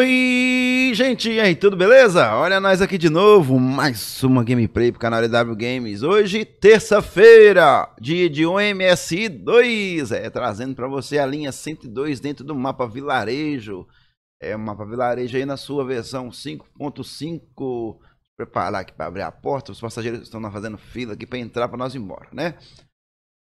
Oi, gente, e aí, tudo beleza? Olha nós aqui de novo, mais uma gameplay pro canal EW Games. Hoje, terça-feira, dia de OMSI 2, é, trazendo para você a linha 102 dentro do mapa Vilarejo. É o mapa Vilarejo aí na sua versão 5.5. Preparar aqui para abrir a porta, os passageiros estão fazendo fila aqui para entrar para nós ir embora, né?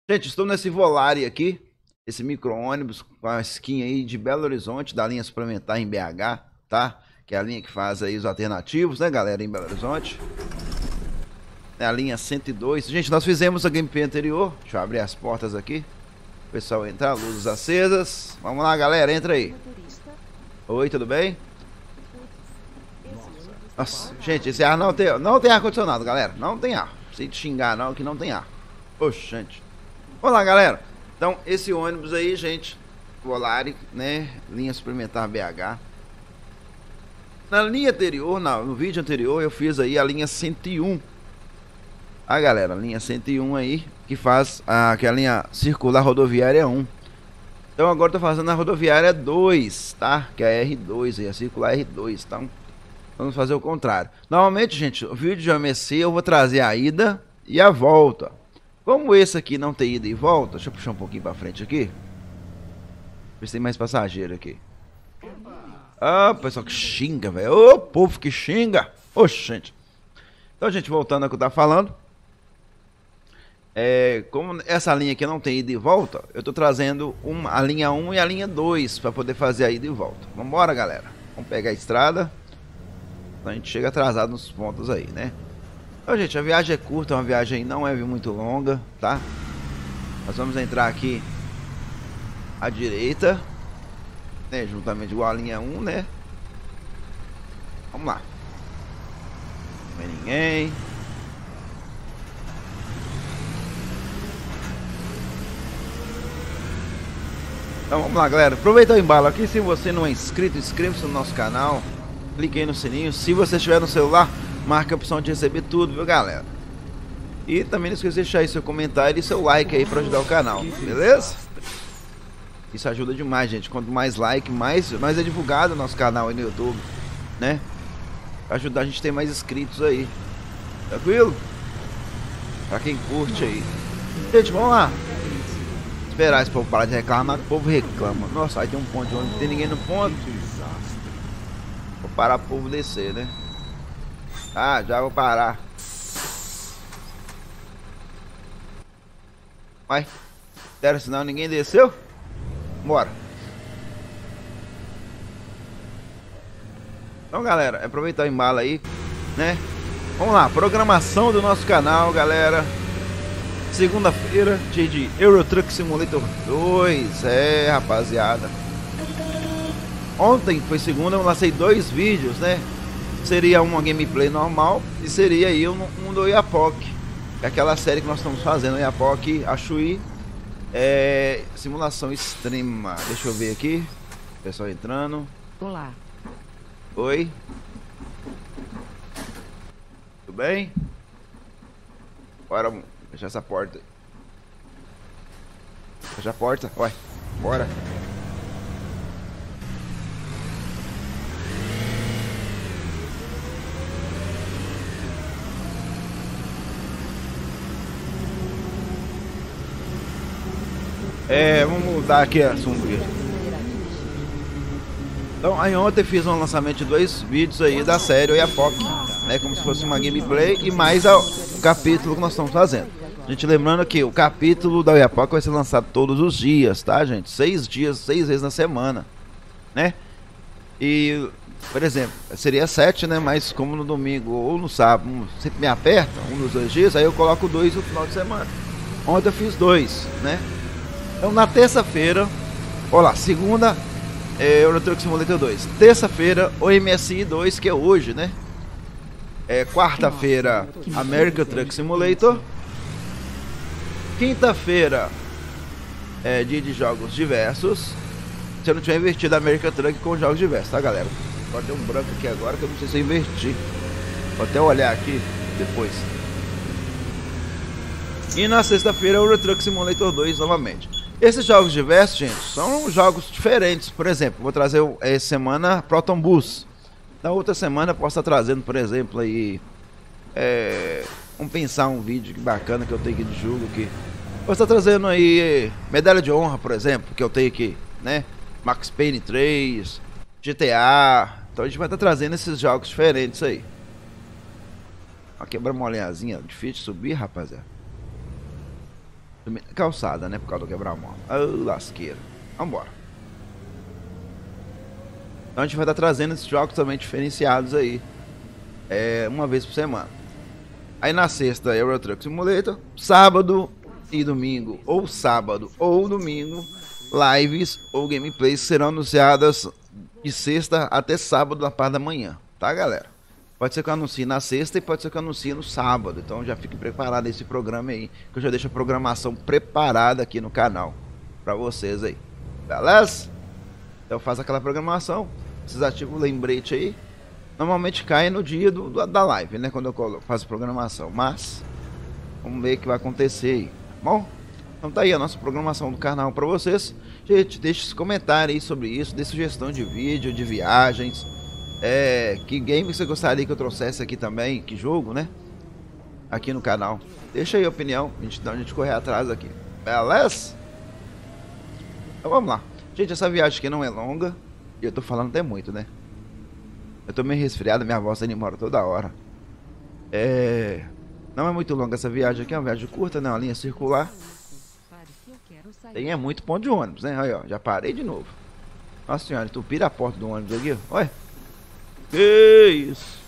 Gente, estou nesse Volare aqui, esse micro-ônibus com a skin aí de Belo Horizonte, da linha suplementar em BH, tá? Que é a linha que faz aí os alternativos, né, galera, em Belo Horizonte. É a linha 102. Gente, nós fizemos a gameplay anterior. Deixa eu abrir as portas aqui. O pessoal entrar, luzes acesas. Vamos lá, galera, entra aí. Oi, tudo bem? Nossa, gente, esse ar não tem, não tem ar-condicionado, galera. Não tem ar. Sem te xingar, não, que não tem ar. Poxa, gente. Vamos lá, galera. Então, esse ônibus aí, gente, Volare, né? Linha suplementar BH. Na linha anterior, no vídeo anterior, eu fiz aí a linha 101. A galera, a linha 101 aí, que faz a, que é a linha circular rodoviária 1. Então agora eu tô fazendo a rodoviária 2, tá? Que é a R2 aí, a circular R2, tá? Vamos fazer o contrário. Normalmente, gente, o vídeo de OMC eu vou trazer a ida e a volta. Como esse aqui não tem ida e volta, deixa eu puxar um pouquinho pra frente aqui. Ver se tem mais passageiro aqui. Ah, pessoal que xinga, velho. Ô, povo que xinga. Oxe, gente. Então, gente, voltando ao que eu tava falando. É, como essa linha aqui não tem ida e volta, eu tô trazendo uma, a linha 1 e a linha 2 para poder fazer a ida e volta. Vambora, galera. Vamos pegar a estrada. Então a gente chega atrasado nos pontos aí, né? Então, gente, a viagem é curta, uma viagem não é muito longa, tá? Nós vamos entrar aqui à direita, né? Juntamente com a linha 1, né? Vamos lá. Não vem ninguém. Então vamos lá, galera. Aproveita o embalo aqui. Se você não é inscrito, inscreva-se no nosso canal. Clique aí no sininho. Se você estiver no celular, marca a opção de receber tudo, viu galera? E também não esqueça de deixar aí seu comentário e seu like aí para ajudar o canal, beleza? Isso ajuda demais, gente. Quanto mais like, mais, mais é divulgado o nosso canal aí no YouTube, né? Pra ajudar a gente a ter mais inscritos aí. Tranquilo? Pra quem curte aí. Gente, vamos lá. Esperar esse povo parar de reclamar, o povo reclama. Nossa, aí tem um ponto onde não tem ninguém no ponto. Vou parar o povo descer, né? Ah, já vou parar. Vai. Deram sinal, ninguém desceu? Bora. Então, galera, aproveitar o embalo aí, né? Vamos lá, programação do nosso canal, galera. Segunda-feira, dia de Euro Truck Simulator 2. É, rapaziada. Ontem foi segunda, eu lancei dois vídeos, né? Seria uma gameplay normal e seria aí um, um do Yapok. É aquela série que nós estamos fazendo, Yapok, a Shui. É, simulação extrema. Deixa eu ver aqui. Pessoal entrando. Olá. Oi. Tudo bem? Bora fechar essa porta. Fecha a porta. Vai. Bora. É, vamos mudar aqui a sombria. Então, aí ontem fiz um lançamento de dois vídeos aí da série Oiapoque, né? Como se fosse uma gameplay e mais o capítulo que nós estamos fazendo. A gente lembrando que o capítulo da Oiapoque vai ser lançado todos os dias, tá, gente? Seis dias, seis vezes na semana, né? E, por exemplo, seria sete, né? Mas como no domingo ou no sábado sempre me aperta, um dos dois dias, aí eu coloco dois no final de semana. Ontem eu fiz dois, né? Então na terça-feira, olha lá, segunda é Euro Truck Simulator 2. Terça-feira, o MSI 2, que é hoje, né? É quarta-feira, American Truck Simulator. Quinta-feira, é dia de jogos diversos. Se eu não tiver invertido a American Truck com jogos diversos, tá galera? Pode ter um branco aqui agora que eu não sei se eu inverti. Vou até olhar aqui depois. E na sexta-feira, Euro Truck Simulator 2 novamente. Esses jogos diversos, gente, são jogos diferentes. Por exemplo, vou trazer essa semana Proton Bus. Na outra semana posso estar trazendo, por exemplo, aí. É, vamos pensar um vídeo bacana que eu tenho aqui de jogo que. Posso estar trazendo aí Medalha de Honra, por exemplo, que eu tenho aqui, né? Max Payne 3, GTA. Então a gente vai estar trazendo esses jogos diferentes aí. Ó, quebra uma olhazinha, difícil subir, rapaziada. Calçada, né? Por causa do quebra-mola. Oh, lasqueira. Vambora. Então a gente vai estar trazendo esses jogos também diferenciados aí. É, uma vez por semana. Aí na sexta, Euro Truck Simulator. Sábado e domingo, ou sábado ou domingo, lives ou gameplays serão anunciadas de sexta até sábado da parte da manhã. Tá, galera? Pode ser que eu anuncie na sexta e pode ser que eu anuncie no sábado. Então já fique preparado esse programa aí, que eu já deixo a programação preparada aqui no canal para vocês aí. Beleza? Então faz aquela programação, vocês ativam o lembrete aí. Normalmente cai no dia do, do, da live, né? Quando eu faço programação. Mas vamos ver o que vai acontecer aí. Tá bom? Então tá aí a nossa programação do canal para vocês. Gente, deixe esse comentário aí sobre isso, dê sugestão de vídeo, de viagens é, que game você gostaria que eu trouxesse aqui também? Que jogo, né? Aqui no canal. Deixa aí a opinião. A gente, então a gente correr atrás aqui. Beleza? Então vamos lá. Gente, essa viagem aqui não é longa. E eu tô falando até muito, né? Eu tô meio resfriado, minha voz demora toda hora. É... Não é muito longa essa viagem aqui, é uma viagem curta, né? Uma linha circular. Tem é muito ponto de ônibus, né? Aí, ó, já parei de novo. Nossa senhora, tu pira a porta do ônibus aqui, Olha. Que isso.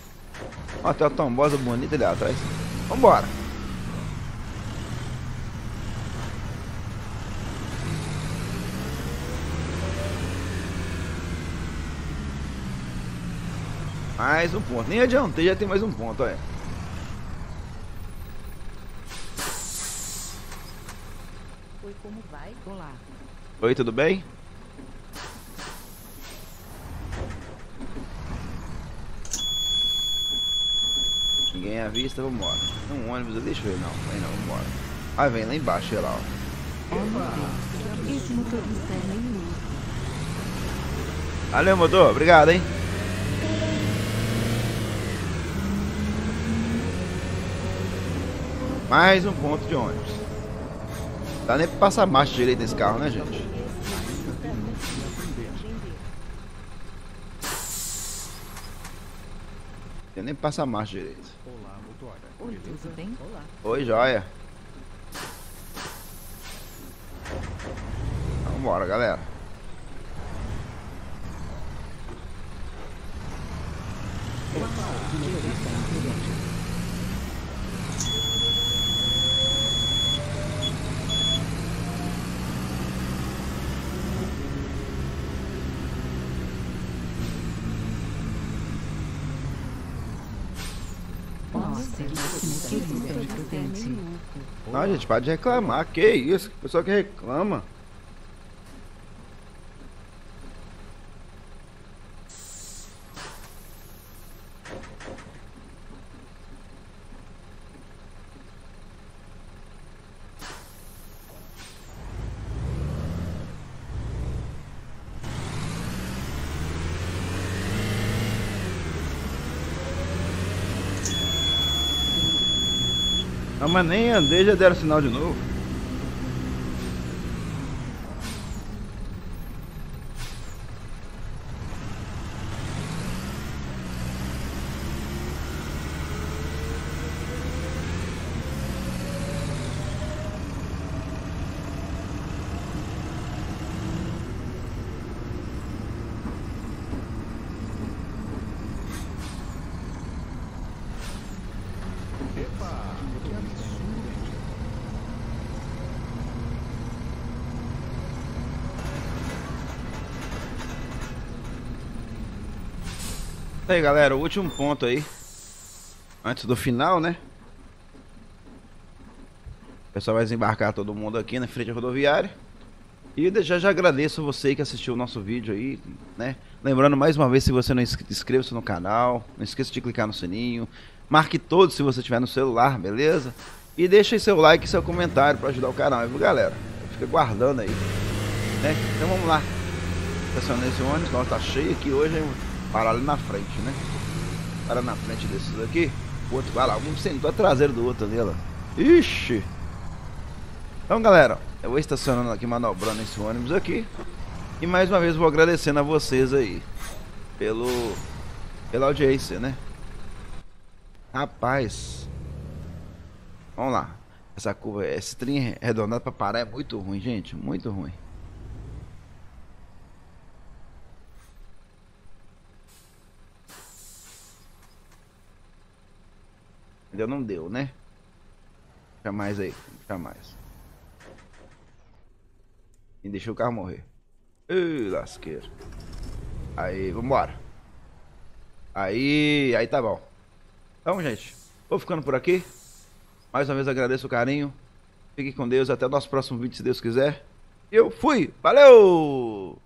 Ó, tem uma tombosa bonita ali atrás. Vambora. Mais um ponto. Nem adiantei, já tem mais um ponto, olha. Oi, como vai? Olá. Oi, tudo bem? Ninguém à vista, vambora. Tem um ônibus ali, deixa eu ver. Não, vem não, vambora. Ah, vem lá embaixo, olha lá, ó. Valeu, motor. Obrigado, hein. Mais um ponto de ônibus. Dá nem pra passar marcha direito nesse carro, né, gente? Nem passar marcha direito. Oi, tudo bem? Olá. Oi, joia. Vambora, galera. Não, gente, pode reclamar. Que isso? Pessoa que reclama. Ah, mas nem andei, já deram sinal de novo. Aí, galera, o último ponto aí. Antes do final, né? O pessoal vai desembarcar todo mundo aqui na frente rodoviária. E já já agradeço você que assistiu o nosso vídeo aí, né? Lembrando mais uma vez, se você não inscreva-se no canal, não esqueça de clicar no sininho. Marque todos se você tiver no celular, beleza? E deixe seu like e seu comentário para ajudar o canal, viu galera? fica guardando aí. Né? Então vamos lá. Estacionando esse ônibus, nossa, tá cheio aqui hoje, hein? Parar ali na frente, né? Para na frente desses aqui. O outro vai lá, um sentou a traseira do outro ali, ó. Ixi! Então galera, eu vou estacionando aqui, manobrando esse ônibus aqui. E mais uma vez vou agradecendo a vocês aí. Pelo... Pela audiência, né? Rapaz. Vamos lá. Essa curva, esse trem arredondado pra parar é muito ruim, gente. Muito ruim. Ainda não deu, né? Puxa mais aí. Puxa mais. E deixa o carro morrer. Ih, lasqueiro. Aí, vambora. Aí, aí tá bom. Então, gente, vou ficando por aqui. Mais uma vez agradeço o carinho. Fique com Deus. Até o nosso próximo vídeo, se Deus quiser. Eu fui. Valeu!